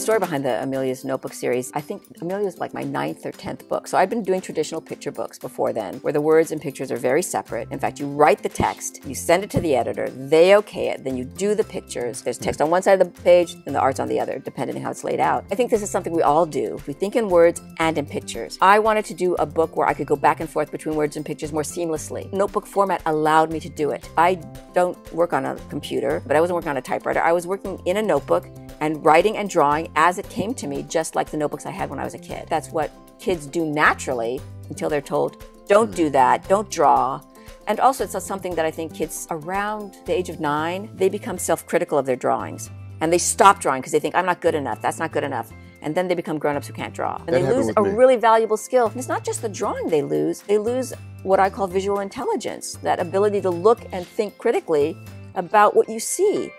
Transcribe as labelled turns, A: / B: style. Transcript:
A: story behind the Amelia's Notebook series. I think Amelia's like my ninth or tenth book. So I've been doing traditional picture books before then, where the words and pictures are very separate. In fact, you write the text, you send it to the editor, they okay it, then you do the pictures. There's text on one side of the page and the art's on the other, depending on how it's laid out. I think this is something we all do. We think in words and in pictures. I wanted to do a book where I could go back and forth between words and pictures more seamlessly. Notebook format allowed me to do it. I don't work on a computer, but I wasn't working on a typewriter. I was working in a notebook and writing and drawing as it came to me, just like the notebooks I had when I was a kid. That's what kids do naturally until they're told, don't do hmm. that, don't draw. And also, it's something that I think kids around the age of nine, they become self critical of their drawings. And they stop drawing because they think, I'm not good enough, that's not good enough. And then they become grown ups who can't draw. And
B: That
A: they lose a
B: me.
A: really valuable skill. And it's not just the drawing they lose, they lose what I call visual intelligence that ability to look and think critically about what you see.